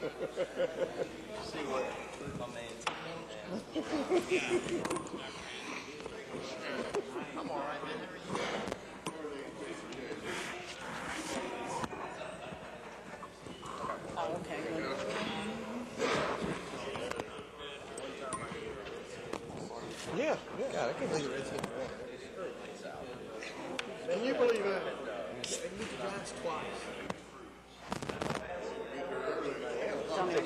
See what my man. Oh, okay, good. Yeah, yeah, I can it.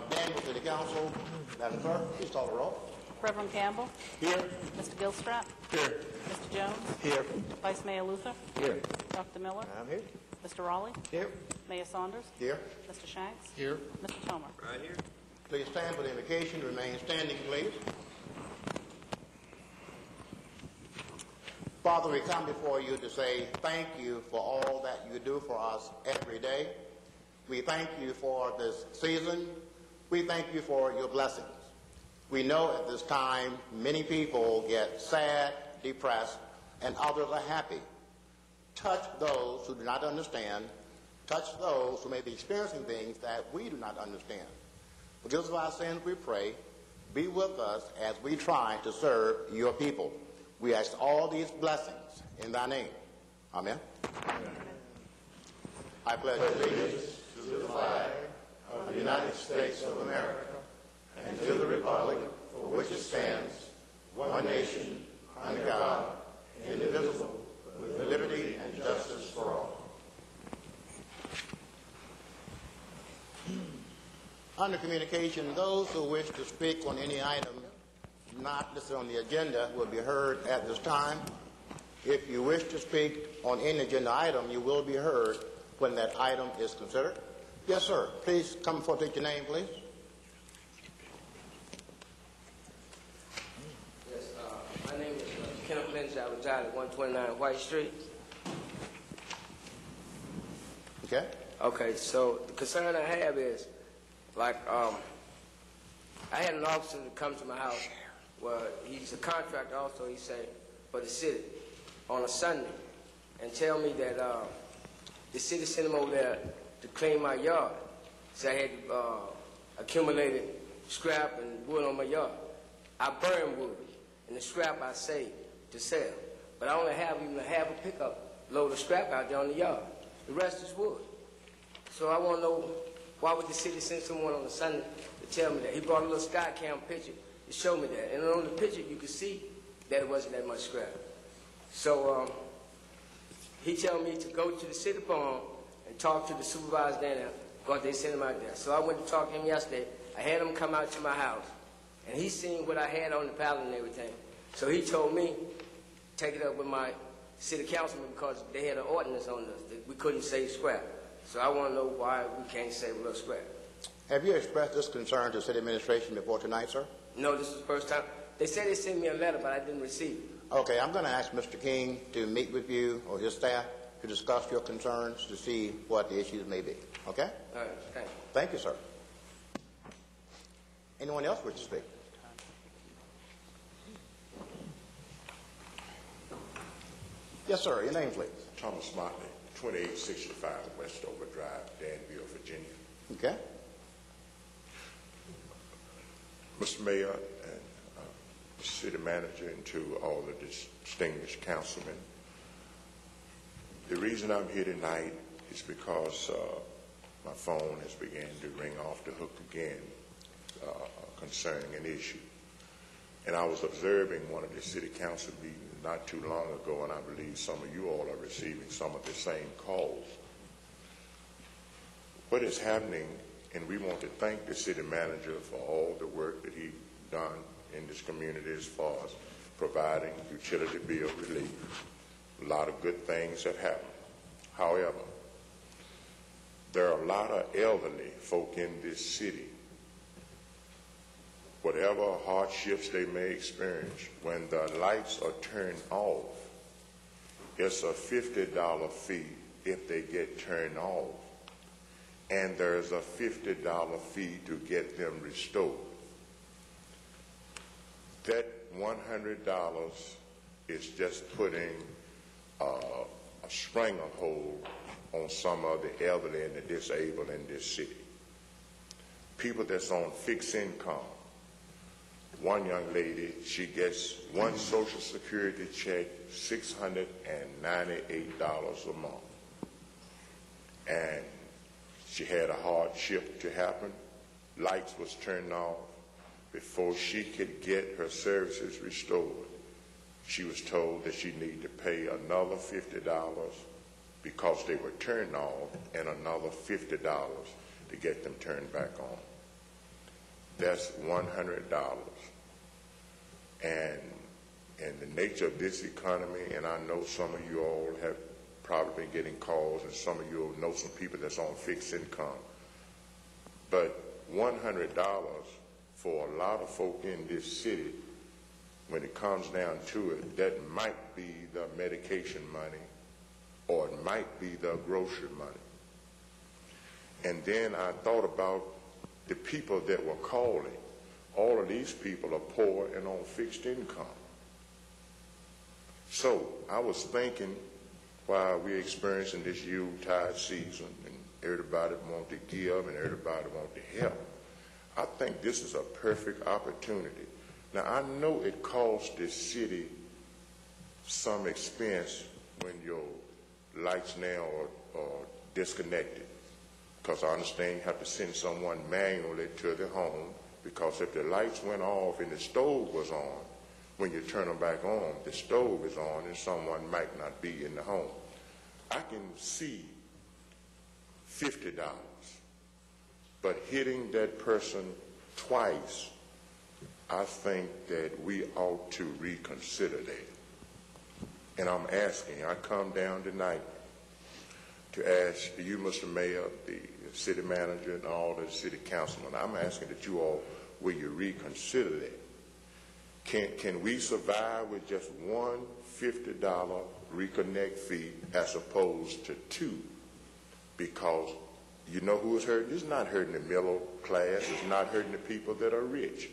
meeting of Danville City Council. Madam Clerk, please call the roll. Reverend Campbell, Here. Mr. Gilstrap, Here. Mr. Jones, Here. Vice Mayor Luther, Here. Dr. Miller, I'm here. Mr. Rawley, Here. Mayor Saunders, Here. Mr. Shanks, Here. Mr. Tomer. Right here. Please stand for the invocation. Remain standing, please. Father, we come before you to say thank you for all that you do for us every day. We thank you for this season. We thank you for your blessings. We know at this time many people get sad, depressed, and others are happy. Touch those who do not understand. Touch those who may be experiencing things that we do not understand. Forgive us of our sins, we pray. Be with us as we try to serve your people. We ask all these blessings in thy name. Amen. I pledge allegiance to the flag of the United States of America and to the republic for which it stands, one nation, under God, indivisible, with liberty and justice for all. Under communication, those who wish to speak on any item not listed on the agenda will be heard at this time. If you wish to speak on any agenda item, you will be heard when that item is considered. Yes, sir. Please come forward, take your name, please. Yes, uh, my name is uh, Kenneth Lynch. I reside at 129 White Street. Okay? Okay, so the concern I have is, like, um, I had an officer that come to my house. Well, he's a contractor also, he say, for the city on a Sunday, and tell me that uh, the city sent him over there to clean my yard. So I had uh, accumulated scrap and wood on my yard. I burn wood, and the scrap I save to sell. But I only have even a half a pickup load of scrap out there on the yard. The rest is wood. So I want to know why would the city send someone on a Sunday to tell me that? He brought a little sky cam picture to show me that. And on the picture, you could see that it wasn't that much scrap. So um, he told me to go to the city farm and talk to the supervisor there because they sent him out there. So I went to talk to him yesterday. I had him come out to my house, and he seen what I had on the pallet and everything. So he told me, take it up with my city councilman because they had an ordinance on us that we couldn't say square. So I want to know why we can't say little scrap. Have you expressed this concern to city administration before tonight, sir? No, this is the first time. They said they sent me a letter, but I didn't receive it. Okay, I'm going to ask Mr. King to meet with you or his staff to discuss your concerns to see what the issues may be. Okay? All right, thank you. Thank you, sir. Anyone else wish to speak? Yes, sir. Your name, please. Thomas Motley, 2865 Westover Drive, Danville, Virginia. Okay? Mr. Mayor and uh, City Manager and to all the distinguished councilmen, the reason I'm here tonight is because uh, my phone has begun to ring off the hook again uh, concerning an issue. And I was observing one of the city council meetings not too long ago, and I believe some of you all are receiving some of the same calls. What is happening, and we want to thank the city manager for all the work that he done in this community as far as providing utility bill relief. A lot of good things have happened. However, There are a lot of elderly folk in this city. Whatever hardships they may experience, when the lights are turned off, it's a $50 fee if they get turned off. And there's a $50 fee to get them restored. That $100 is just putting uh, a stranglehold on some of the elderly and the disabled in this city. People that's on fixed income. One young lady, she gets one Social Security check, $698 a month. And she had a hardship to happen. Lights was turned off. Before she could get her services restored, she was told that she needed to pay another $50 because they were turned off and another $50 to get them turned back on. That's $100. And in the nature of this economy, and I know some of you all have probably been getting calls, and some of you know some people that's on fixed income. But $100 for a lot of folk in this city, when it comes down to it, that might be the medication money or it might be the grocery money. And then I thought about the people that were calling. All of these people are poor and on fixed income. So I was thinking while we're experiencing this Yuletide season and everybody want to give and everybody want to help, I think this is a perfect opportunity. Now I know it costs the city some expense when your lights now are, are disconnected. Because I understand you have to send someone manually to the home because if the lights went off and the stove was on, when you turn them back on, the stove is on and someone might not be in the home. I can see $50, but hitting that person twice, I think that we ought to reconsider that. And I'm asking, I come down tonight to ask you, Mr. Mayor, the city manager, and all the city councilmen, I'm asking that you all, will you reconsider that? Can, can we survive with just one $50 reconnect fee as opposed to two? Because you know who is hurting? It's not hurting the middle class. It's not hurting the people that are rich.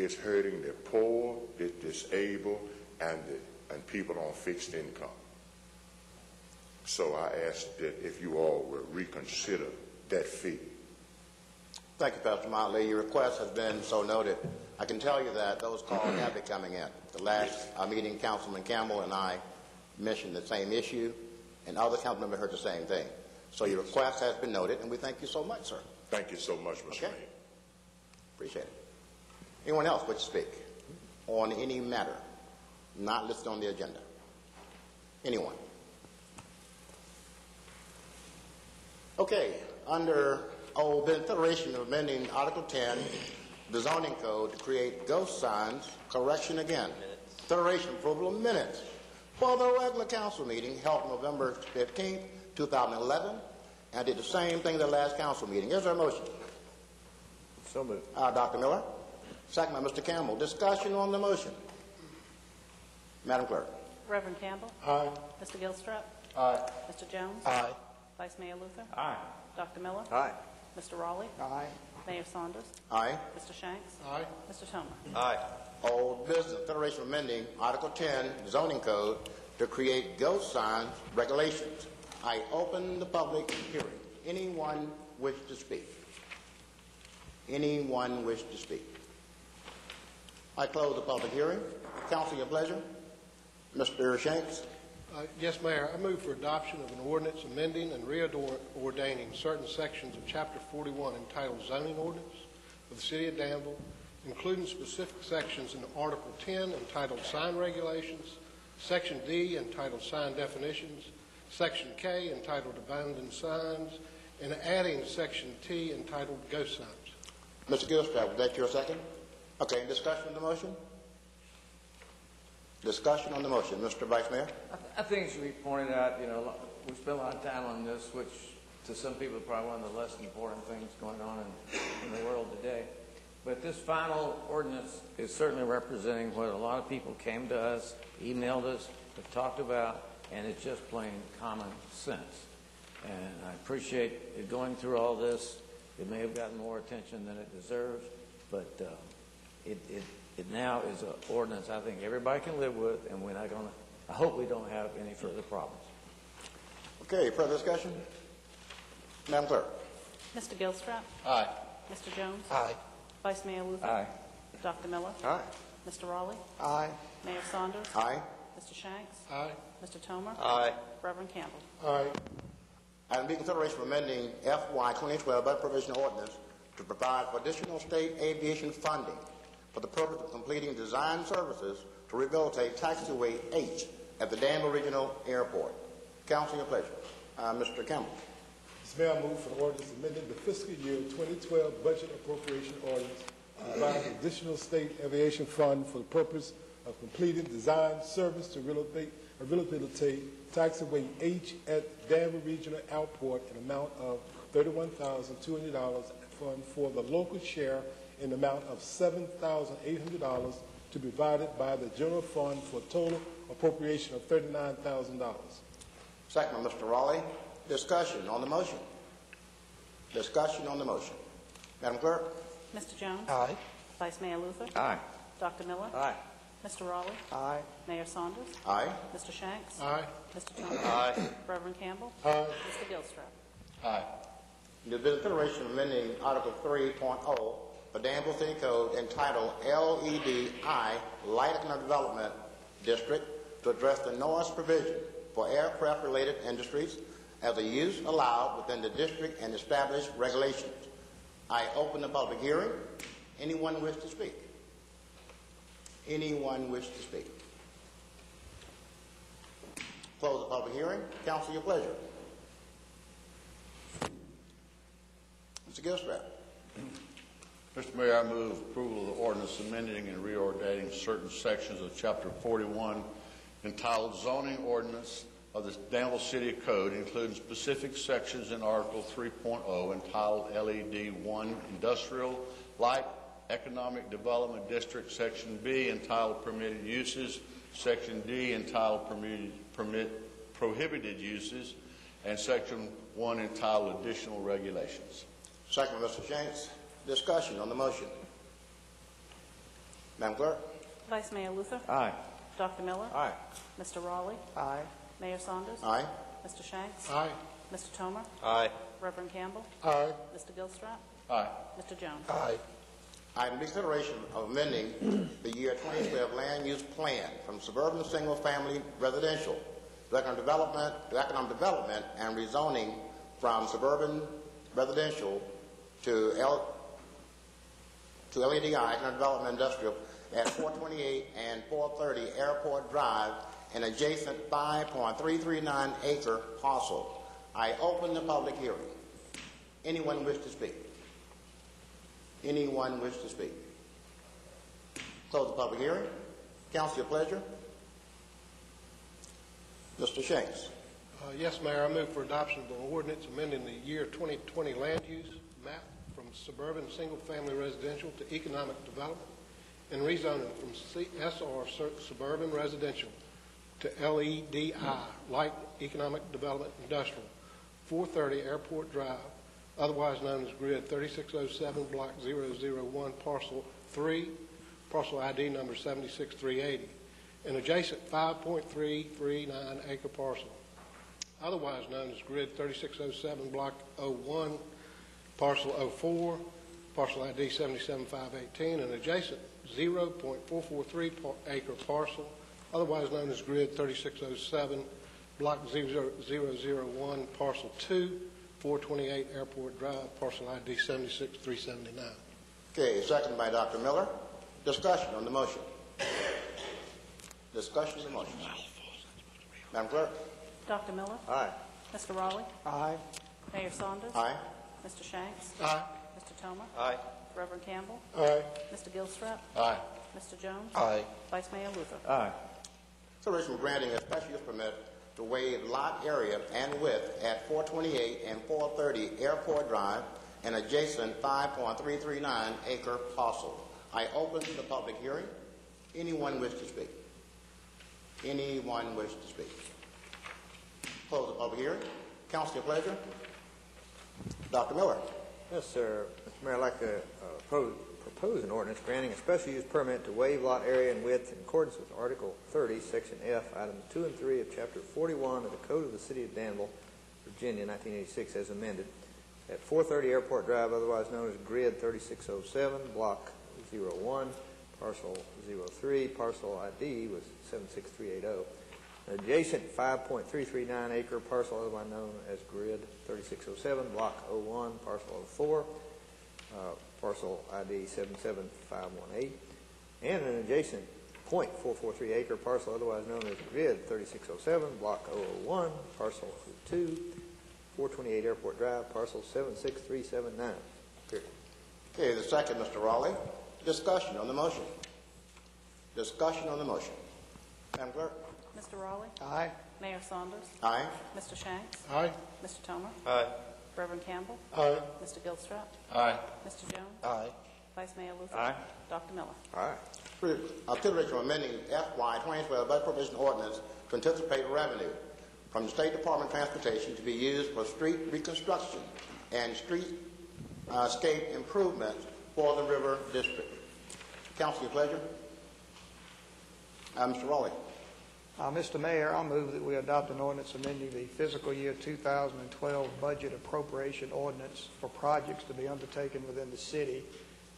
It's hurting the poor, the disabled, and, the, and people on fixed income. So I ask that if you all will reconsider that fee. Thank you, Pastor Motley. Your request has been so noted. I can tell you that those calls have been coming in. The last uh, meeting, Councilman Campbell and I mentioned the same issue, and other council members heard the same thing. So your request has been noted, and we thank you so much, sir. Thank you so much, Mr. Okay. Mayor. Appreciate it. Anyone else would speak on any matter not listed on the agenda? Anyone? Okay, under old business, consideration of amending Article 10, the zoning code to create ghost signs, correction again. Consideration approval of minutes for the regular council meeting held November 15th, 2011, and did the same thing the last council meeting. Is there a motion? So moved. Uh, Dr. Miller. Second by Mr. Campbell. Discussion on the motion. Madam Clerk. Reverend Campbell. Aye. Mr. Gilstrap. Aye. Mr. Jones. Aye. Vice Mayor Luther. Aye. Dr. Miller. Aye. Mr. Rawley. Aye. Mayor Saunders. Aye. Mr. Shanks. Aye. Mr. Tomer. Aye. Old business. Consideration of amending Article 10 zoning code to create ghost signs regulations. I open the public hearing. Anyone wish to speak? Anyone wish to speak? I close the public hearing. Council, your pleasure. Mr. Shanks. Uh, Yes, Mayor, I move for adoption of an ordinance amending and reordaining certain sections of Chapter 41 entitled zoning ordinance of the City of Danville, including specific sections in Article 10 entitled sign regulations, Section D entitled sign definitions, Section K entitled abandoned signs, and adding Section T entitled ghost signs. Mr. Gilstrap, was that your second? Okay, discussion on the motion? Discussion on the motion. Mr. Vice Mayor? I, th- I think it should be pointed out, you know, we spent a lot of time on this, which to some people, is probably one of the less important things going on in, in the world today. But this final ordinance is certainly representing what a lot of people came to us, emailed us, have talked about, and it's just plain common sense. And I appreciate it going through all this. It may have gotten more attention than it deserves, but uh, it, it, it now is an ordinance I think everybody can live with, and we're not going to, I hope we don't have any further problems. Okay, further discussion? Madam Clerk? Mr. Gilstrap? Aye. Mr. Jones? Aye. Vice Mayor Luther? Aye. Dr. Miller? Aye. Mr. Rawley? Aye. Mayor Saunders? Aye. Mr. Shanks? Aye. Mr. Tomer? Aye. Reverend Campbell? Aye. Item B, consideration of amending FY 2012 Budget Provision Ordinance to provide for additional state aviation funding for the purpose of completing design services to rehabilitate taxiway H at the Danville Regional Airport. Council, your pleasure. Uh, Mr. Campbell. Mr. Mayor, I move for the ordinance amending the fiscal year 2012 budget appropriation ordinance provide additional state aviation fund for the purpose of completing design service to rehabilitate, uh, rehabilitate taxiway H at Danville Regional Airport in amount of $31,200 fund for the local share in the amount of $7,800 to be provided by the general fund for a total appropriation of $39,000. Second by Mr. Rawley. Discussion on the motion. Discussion on the motion. Madam Clerk? Mr. Jones? Aye. Vice Mayor Luther? Aye. Dr. Miller? Aye. Mr. Rawley? Aye. Mayor Saunders? Aye. Mr. Shanks? Aye. Mr. Tomer? Aye. Reverend Campbell? Aye. Mr. Gilstrap? Aye. The consideration of amending Article 3.0 for Danville City Code entitled LEDI Light Economic Development District to address the noise provision for aircraft-related industries as a use allowed within the district and established regulations. I open the public hearing. Anyone wish to speak? Anyone wish to speak? Close the public hearing. Council, your pleasure. Mr. Gilstrap. Mr. Mayor, I move approval of the ordinance amending and reordaining certain sections of Chapter 41 entitled Zoning Ordinance of the Danville City Code, including specific sections in Article 3.0 entitled LED 1 Industrial Light Economic Development District, Section B entitled Permitted Uses, Section D entitled Permitted, permit, Prohibited Uses, and Section 1 entitled Additional Regulations. Second, Mr. Shanks. Discussion on the motion. Madam Clerk? Vice Mayor Luther? Aye. Dr. Miller? Aye. Mr. Rawley? Aye. Mayor Saunders? Aye. Mr. Shanks? Aye. Mr. Tomer? Aye. Reverend Campbell? Aye. Mr. Gilstrap? Aye. Mr. Jones? Aye. Item B, consideration of amending the year 2012 land use plan from suburban single-family residential to economic development, to economic development and rezoning from suburban residential to L, to LEDI, economic development industrial, at 428 and 430 Airport Drive, an adjacent 5.339 acre parcel. I open the public hearing. Anyone wish to speak? Anyone wish to speak? Close the public hearing. Council, your pleasure. Mr. Shanks. Uh, Yes, Mayor, I move for adoption of an ordinance amending the year 2020 land use suburban single-family residential to economic development and rezoning from CSR suburban residential to LEDI, light economic development industrial, 430 Airport Drive, otherwise known as Grid 3607, Block 001, Parcel 3, parcel ID number 76380, an adjacent 5.339 acre parcel otherwise known as Grid 3607, Block 01, Parcel 04, Parcel ID 77518, and adjacent 0.443 par- acre parcel, otherwise known as Grid 3607, Block 0001, Parcel 2, 428 Airport Drive, Parcel ID 76379. Okay, second by Dr. Miller. Discussion on the motion. Discussion on the motion. Madam Clerk? Dr. Miller? Aye. Mr. Rawley? Aye. Mayor Saunders? Aye. Mr. Shanks? Aye. Mr. Tomer? Aye. Reverend Campbell? Aye. Mr. Gilstrap? Aye. Mr. Jones? Aye. Vice Mayor Luther? Aye. Consideration of granting a special use permit to waive lot area and width at 428 and 430 Airport Drive and adjacent 5.339 acre parcel. I open the public hearing. Anyone wish to speak? Anyone wish to speak? Close the public hearing. Council, your pleasure. Dr. Miller. Yes, sir. Mr. Mayor, I'd like to uh, pro- propose an ordinance granting a special use permit to waive lot area and width in accordance with Article 30, Section F, Items 2 and 3 of Chapter 41 of the Code of the City of Danville, Virginia, 1986, as amended, at 430 Airport Drive, otherwise known as Grid 3607, Block 01, Parcel 03, Parcel ID was 76380. Adjacent 5.339 acre parcel otherwise known as Grid 3607, Block 01, Parcel 04, uh, Parcel ID 77518, and an adjacent .443 acre parcel otherwise known as Grid 3607, Block 001, Parcel 02, 428 Airport Drive, Parcel 76379. Period. Okay, the second, Mr. Rawley. Discussion on the motion. Discussion on the motion. Madam Clerk. Mr. Rawley? Aye. Mayor Saunders? Aye. Mr. Shanks? Aye. Mr. Tomer? Aye. Reverend Campbell? Aye. Mr. Gilstrap? Aye. Mr. Jones? Aye. Vice Mayor Luther? Aye. Dr. Miller? All right. Consideration of amending FY 2012 budget provision ordinance to anticipate revenue from the State Department of Transportation to be used for street reconstruction and streetscape improvements for the River District. Council, your pleasure. Uh, Mr. Rawley. Uh, Mr. Mayor, I'll move that we adopt an ordinance amending the fiscal year 2012 budget appropriation ordinance for projects to be undertaken within the city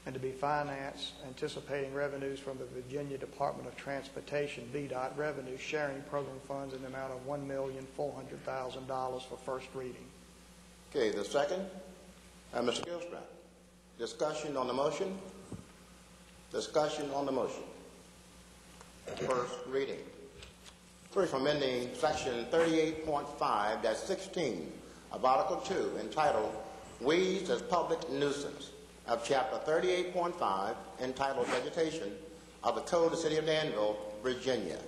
and to be financed anticipating revenues from the Virginia Department of Transportation, VDOT, Revenue Sharing Program funds in the amount of $1,400,000 for first reading. Okay, the second, uh, Mr. Gilstrap. Discussion on the motion. Discussion on the motion. First reading. First, amending section 38.5-16 of Article 2 entitled Weeds as Public Nuisance of Chapter 38.5 entitled Vegetation of the Code of the City of Danville, Virginia.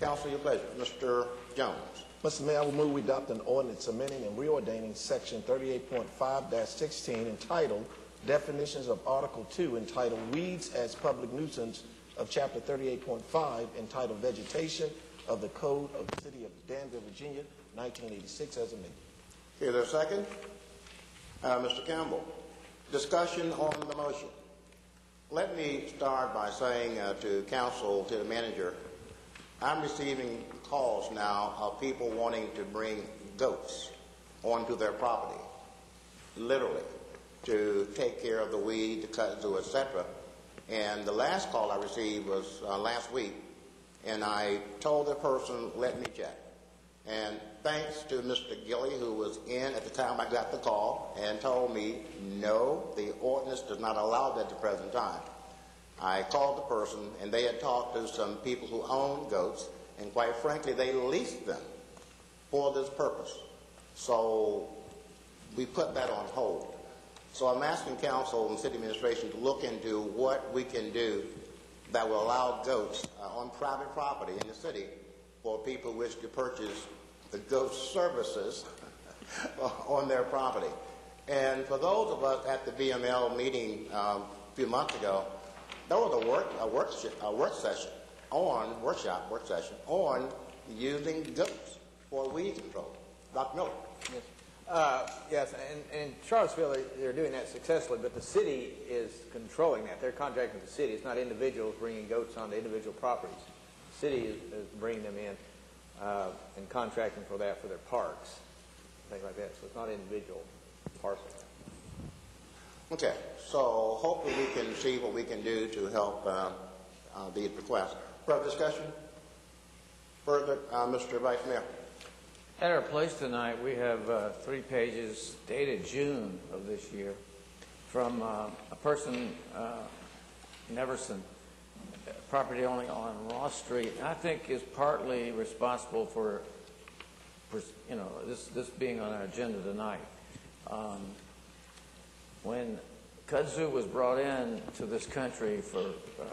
Council, your pleasure. Mr. Jones. Mr. Mayor, I will move we adopt an ordinance amending and reordaining Section 38.5-16 entitled Definitions of Article 2 entitled Weeds as Public Nuisance of Chapter 38.5 entitled Vegetation of the Code of the City of Danville, Virginia, 1986 as amended. Is there a second? Uh, Mr. Campbell. Discussion on the motion. Let me start by saying uh, to council, to the manager, I'm receiving calls now of people wanting to bring goats onto their property, literally, to take care of the weed, to cut through, etc. And the last call I received was uh, last week, and I told the person, let me check. And thanks to Mr. Gilly, who was in at the time I got the call, and told me, no, the ordinance does not allow that at the present time. I called the person, and they had talked to some people who own goats, and quite frankly, they leased them for this purpose. So we put that on hold. So I'm asking council and city administration to look into what we can do that will allow goats uh, on private property in the city for people who wish to purchase the goat services on their property. And for those of us at the VML meeting um, a few months ago, there was a work a work a work session on workshop work session on using goats for weed control. Dr. Miller. Yes. Uh, yes, and in Charlottesville, they're, they're doing that successfully, but the city is controlling that. They're contracting with the city. It's not individuals bringing goats onto individual properties. The city is, is bringing them in uh, and contracting for that for their parks, things like that. So it's not individual parcels. Okay, so hopefully we can see what we can do to help uh, uh, these requests. Further discussion? Further, uh, Mr. Vice Mayor. At our place tonight, we have uh, three pages dated June of this year from uh, a person, uh, Neverson, property owner on Ross Street. I think is partly responsible for, for you know, this, this being on our agenda tonight. Um, when kudzu was brought in to this country for uh,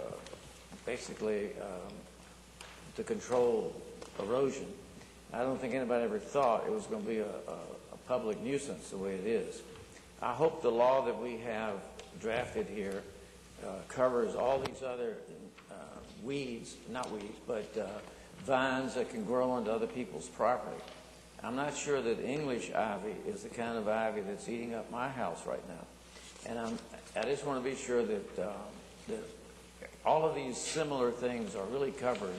basically um, to control erosion, I don't think anybody ever thought it was going to be a, a, a public nuisance the way it is. I hope the law that we have drafted here uh, covers all these other uh, weeds, not weeds, but uh, vines that can grow onto other people's property. I'm not sure that English ivy is the kind of ivy that's eating up my house right now. And I'm, I just want to be sure that, uh, that all of these similar things are really covered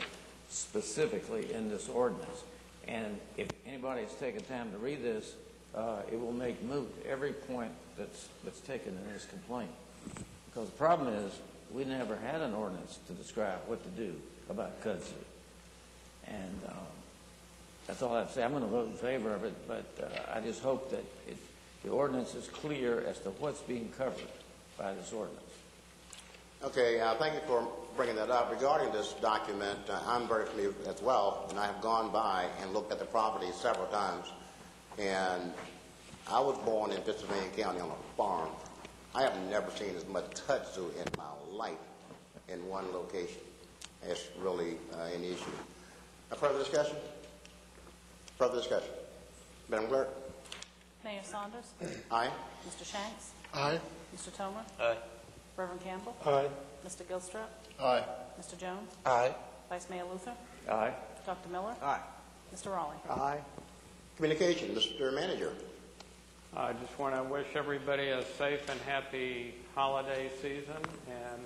specifically in this ordinance. And if anybody's taken time to read this, uh, it will make moot every point that's, that's taken in this complaint. Because the problem is, we never had an ordinance to describe what to do about kudzu. And um, that's all I have to say. I'm going to vote in favor of it, but uh, I just hope that it, the ordinance is clear as to what's being covered by this ordinance. Okay, uh, thank you for bringing that up. Regarding this document, uh, I'm very familiar as well, and I have gone by and looked at the property several times. And I was born in Pittsylvania County on a farm. I have never seen as much kudzu in my life in one location. It's really uh, an issue. Uh, further discussion? Further discussion? Madam Clerk? Mayor Saunders. Aye. Mr. Shanks. Aye. Mr. Tomer. Aye. Reverend Campbell. Aye. Mr. Gilstrap. Aye. Mr. Jones. Aye. Vice Mayor Luther. Aye. Dr. Miller. Aye. Mr. Rawley. Aye. Communication, Mr. Manager. I just want to wish everybody a safe and happy holiday season, and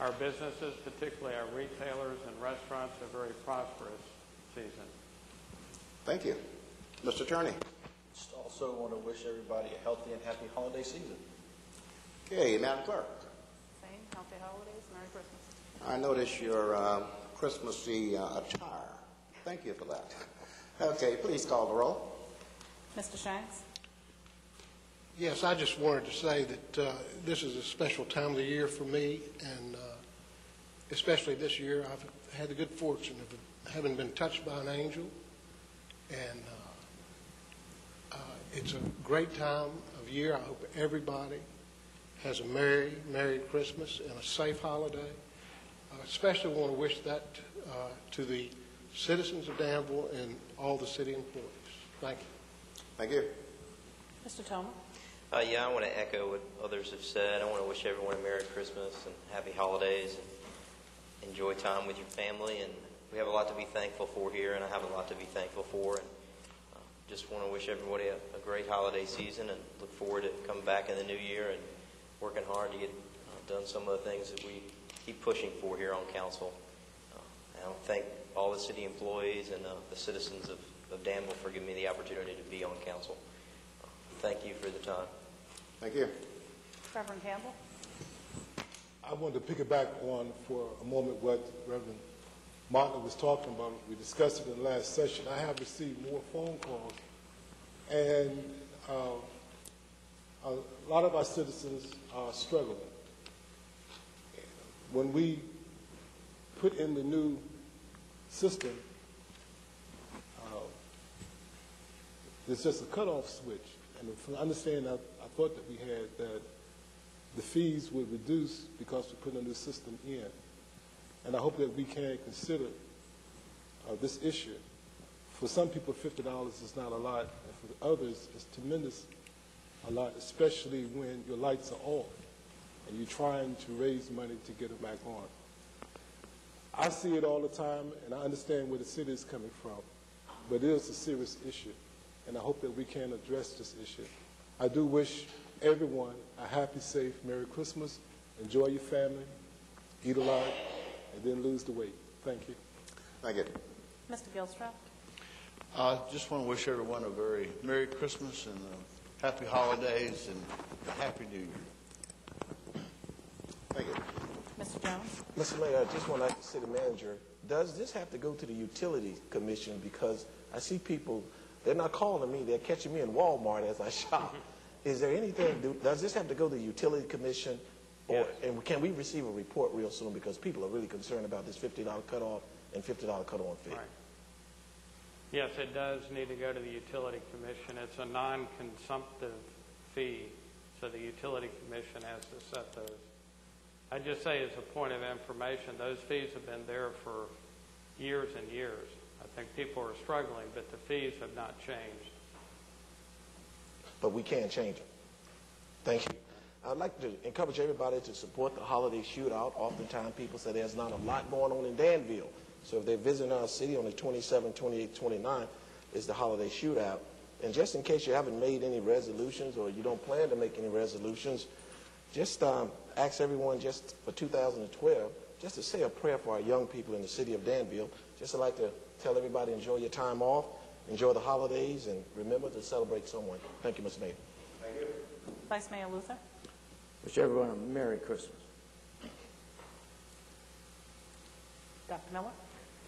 our businesses, particularly our retailers and restaurants, a very prosperous season. Thank you. Mr. Attorney. Just also want to wish everybody a healthy and happy holiday season. Okay, Madam Clerk. Same. Healthy holidays. Merry Christmas. I notice your uh, Christmassy uh, attire. Thank you for that. Okay, please call the roll. Mr. Shanks. Yes, I just wanted to say that uh, this is a special time of the year for me, and uh, especially this year, I've had the good fortune of having been touched by an angel, and uh, uh, it's a great time of year. I hope everybody has a merry, merry Christmas and a safe holiday. I especially want to wish that uh, to the citizens of Danville and all the city employees. Thank you. Thank you. Mr. Tomer. Uh, yeah, I want to echo what others have said. I want to wish everyone a Merry Christmas and Happy Holidays and enjoy time with your family. And we have a lot to be thankful for here, and I have a lot to be thankful for. And uh, just want to wish everybody a, a great holiday season and look forward to coming back in the new year and working hard to get uh, done some of the things that we keep pushing for here on council. Uh, and I want to thank all the city employees and uh, the citizens of, of Danville for giving me the opportunity to be on council. Uh, thank you for the time. Thank you. Reverend Campbell. I wanted to piggyback on for a moment what Reverend Martin was talking about. We discussed it in the last session. I have received more phone calls, and uh, a lot of our citizens are struggling. When we put in the new system, uh, there's just a cutoff switch. And from understanding, I, I thought that we had that the fees would reduce because we put a new system in. And I hope that we can consider uh, this issue. For some people, $50 is not a lot, and for others, it's tremendous a lot, especially when your lights are off and you're trying to raise money to get them back on. I see it all the time, and I understand where the city is coming from, but it is a serious issue, and I hope that we can address this issue. I do wish everyone a happy, safe Merry Christmas. Enjoy your family, eat a lot, and then lose the weight. Thank you. Thank you. Mr. Gilstrap. I just want to wish everyone a very Merry Christmas and uh, Happy Holidays and a Happy New Year. Thank you. Mr. Jones. Mr. Mayor, I just want to ask the city manager, does this have to go to the utility commission? Because I see people, they're not calling me, they're catching me in Walmart as I shop. Is there anything, do- does this have to go to the utility commission? Or, and can we receive a report real soon? Because people are really concerned about this $50 cutoff and $50 cut-on fee. Yes, it does need to go to the utility commission. It's a non-consumptive fee, so the utility commission has to set those. I just say as a point of information, those fees have been there for years and years. I think people are struggling, but the fees have not changed. but we can change them. Thank you. I'd like to encourage everybody to support the holiday shootout. Oftentimes, people say there's not a lot going on in Danville. So if they're visiting our city on the 27th, 28th, 29th, is the holiday shootout. And just in case you haven't made any resolutions or you don't plan to make any resolutions, just um, ask everyone just for 2012, just to say a prayer for our young people in the city of Danville. Just to like to tell everybody enjoy your time off, enjoy the holidays, and remember to celebrate someone. Thank you, Mr. Mayor. Thank you. Vice Mayor Luther. Wish everyone a Merry Christmas. Dr. Miller.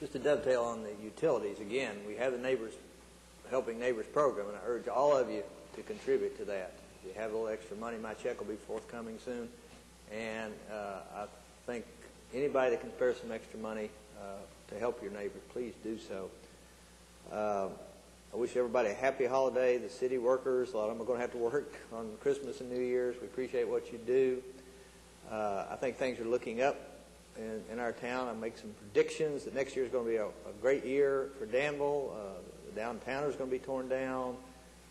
Just to dovetail on the utilities, again, we have the Neighbors, Helping Neighbors program, and I urge all of you to contribute to that. If you have a little extra money, my check will be forthcoming soon. And uh, I think anybody that can spare some extra money uh, to help your neighbor, please do so. Uh, I wish everybody a happy holiday. The city workers, a lot of them are going to have to work on Christmas and New Year's. We appreciate what you do. Uh, I think things are looking up in, in our town. I make some predictions that next year is going to be a, a great year for Danville. Uh, the downtown is going to be torn down.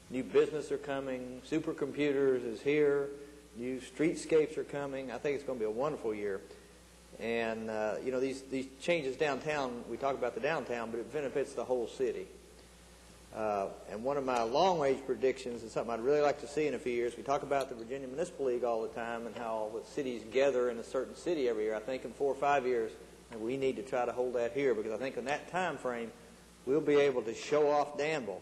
New business are coming. Supercomputers is here. New streetscapes are coming. I think it's going to be a wonderful year. And, uh, you know, these, these changes downtown, we talk about the downtown, but it benefits the whole city. Uh, and one of my long-range predictions is something I'd really like to see in a few years. We talk about the Virginia Municipal League all the time and how the cities gather in a certain city every year. I think in four or five years, and we need to try to hold that here because I think in that time frame, we'll be able to show off Danville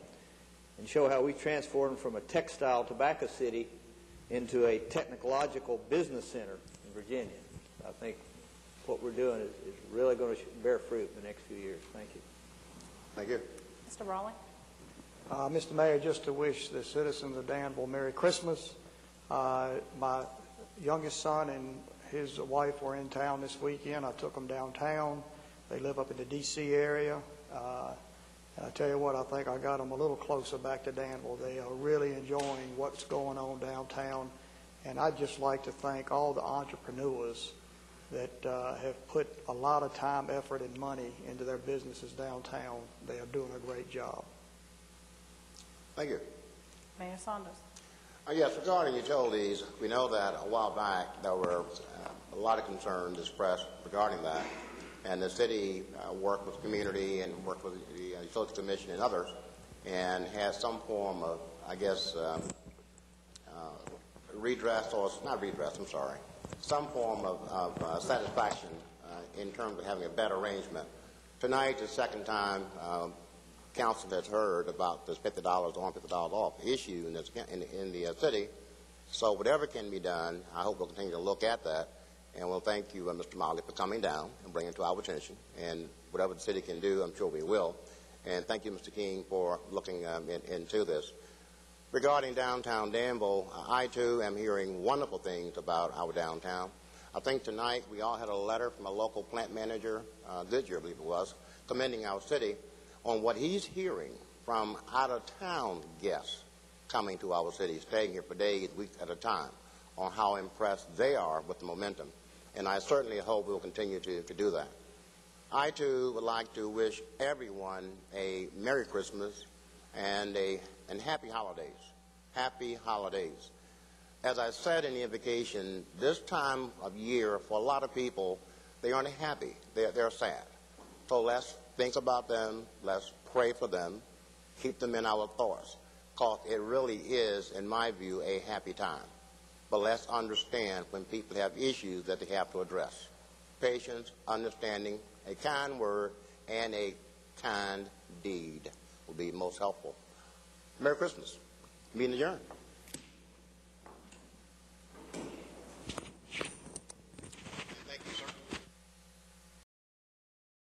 and show how we transformed from a textile tobacco city into a technological business center in Virginia. I think what we're doing is, is really going to bear fruit in the next few years. Thank you. Thank you. Mr. Rawley. Uh, Mr. Mayor, just to wish the citizens of Danville Merry Christmas. Uh, my youngest son and his wife were in town this weekend. I took them downtown. They live up in the D.C. area. Uh, and I tell you what, I think I got them a little closer back to Danville. They are really enjoying what's going on downtown. And I'd just like to thank all the entrepreneurs that uh, have put a lot of time, effort, and money into their businesses downtown. They are doing a great job. Thank you. Mayor Saunders. Uh, Yes, regarding utilities, we know that a while back, there were uh, a lot of concerns expressed regarding that, and the city uh, worked with the community and worked with the uh, Utilities Commission and others, and has some form of, I guess, um, uh, redress, or not redress, I'm sorry, some form of, of uh, satisfaction uh, in terms of having a better arrangement. Tonight, the second time um, council has heard about this fifty dollars on, fifty dollars off issue in, this, in, in the uh, city. So whatever can be done, I hope we'll continue to look at that. And we'll thank you, uh, Mr. Motley, for coming down and bringing it to our attention. And whatever the city can do, I'm sure we will. And thank you, Mr. King, for looking um, in, into this. Regarding downtown Danville, I too am hearing wonderful things about our downtown. I think tonight we all had a letter from a local plant manager, uh, Goodyear, I believe it was, commending our city on what he's hearing from out of town guests coming to our city, staying here for days, weeks at a time, on how impressed they are with the momentum. And I certainly hope we'll continue to, to do that. I too would like to wish everyone a Merry Christmas and a and happy holidays. Happy holidays. As I said in the invocation, this time of year for a lot of people, they aren't happy. They're, they're sad. So let's think about them. Let's pray for them. Keep them in our thoughts. Because it really is, in my view, a happy time. But let's understand when people have issues that they have to address. Patience, understanding, a kind word, and a kind deed will be most helpful. Merry Christmas. Meeting adjourned.